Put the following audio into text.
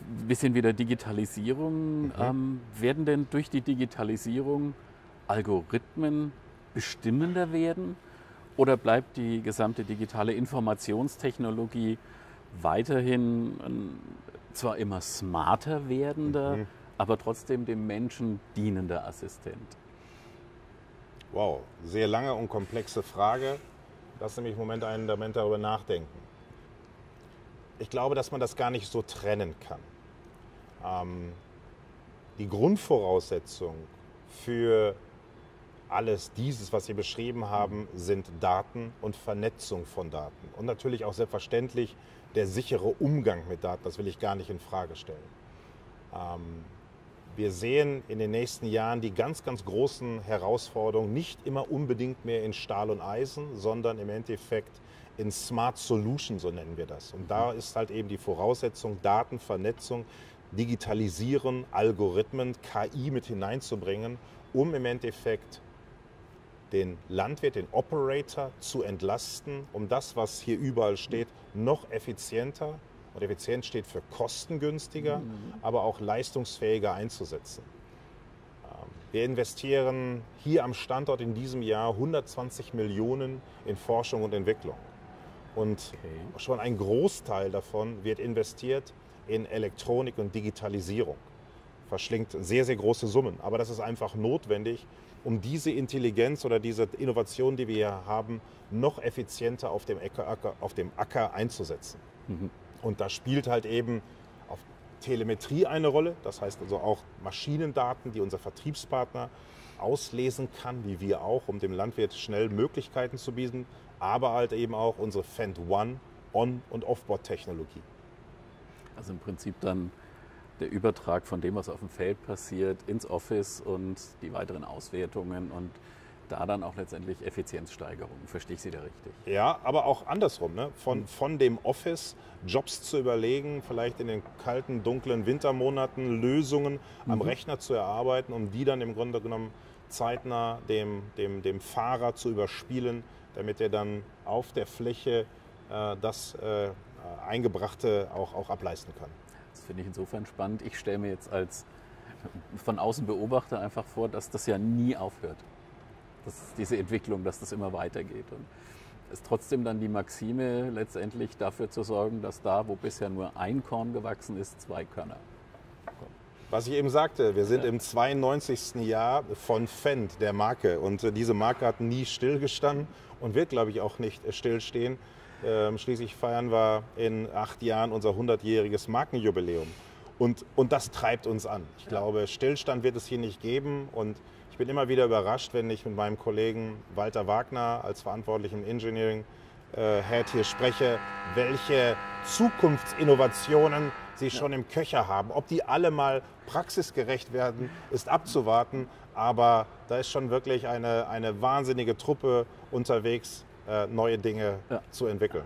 ein bisschen wieder Digitalisierung. Mhm. Ähm, werden denn durch die Digitalisierung Algorithmen bestimmender werden? Oder bleibt die gesamte digitale Informationstechnologie weiterhin ein, zwar immer smarter werdender, mhm. aber trotzdem dem Menschen dienender Assistent? Wow, sehr lange und komplexe Frage. Lass mich im Moment einen Moment darüber nachdenken. Ich glaube, dass man das gar nicht so trennen kann. Ähm, die Grundvoraussetzung für alles dieses, was Sie beschrieben haben, sind Daten und Vernetzung von Daten. Und natürlich auch selbstverständlich der sichere Umgang mit Daten. Das will ich gar nicht in Frage stellen. Ähm, wir sehen in den nächsten Jahren die ganz, ganz großen Herausforderungen nicht immer unbedingt mehr in Stahl und Eisen, sondern im Endeffekt in Smart Solutions, so nennen wir das. Und da ist halt eben die Voraussetzung, Datenvernetzung, Digitalisieren, Algorithmen, KI mit hineinzubringen, um im Endeffekt den Landwirt, den Operator zu entlasten, um das, was hier überall steht, noch effizienter und effizient steht für kostengünstiger, mhm. aber auch leistungsfähiger einzusetzen. Ähm, wir investieren hier am Standort in diesem Jahr 120 Millionen in Forschung und Entwicklung. Und okay. schon ein Großteil davon wird investiert in Elektronik und Digitalisierung. Verschlingt sehr, sehr große Summen. Aber das ist einfach notwendig, um diese Intelligenz oder diese Innovation, die wir hier haben, noch effizienter auf dem Acker, auf dem Acker einzusetzen. Mhm. Und da spielt halt eben Telemetrie eine Rolle, das heißt also auch Maschinendaten, die unser Vertriebspartner auslesen kann, wie wir auch, um dem Landwirt schnell Möglichkeiten zu bieten, aber halt eben auch unsere Fend One On- und Offboard-Technologie. Also im Prinzip dann der Übertrag von dem, was auf dem Feld passiert, ins Office und die weiteren Auswertungen und da dann auch letztendlich Effizienzsteigerung. Verstehe ich Sie da richtig? Ja, aber auch andersrum. Ne? Von, mhm. von dem Office Jobs zu überlegen, vielleicht in den kalten, dunklen Wintermonaten Lösungen mhm. am Rechner zu erarbeiten, um die dann im Grunde genommen zeitnah dem, dem, dem Fahrer zu überspielen, damit er dann auf der Fläche äh, das äh, Eingebrachte auch, auch ableisten kann. Das finde ich insofern spannend. Ich stelle mir jetzt als von außen Beobachter einfach vor, dass das ja nie aufhört dass diese Entwicklung, dass das immer weitergeht. Und es ist trotzdem dann die Maxime, letztendlich dafür zu sorgen, dass da, wo bisher nur ein Korn gewachsen ist, zwei Körner kommen. Was ich eben sagte, wir sind ja. im 92. Jahr von Fendt, der Marke. Und äh, diese Marke hat nie stillgestanden und wird, glaube ich, auch nicht stillstehen. Ähm, schließlich feiern wir in acht Jahren unser 100-jähriges Markenjubiläum. Und, und das treibt uns an. Ich glaube, Stillstand wird es hier nicht geben. Und ich bin immer wieder überrascht, wenn ich mit meinem Kollegen Walter Wagner als verantwortlichen Engineering äh, Head hier spreche, welche Zukunftsinnovationen sie schon im Köcher haben. Ob die alle mal praxisgerecht werden, ist abzuwarten. Aber da ist schon wirklich eine, eine wahnsinnige Truppe unterwegs, äh, neue Dinge ja. zu entwickeln.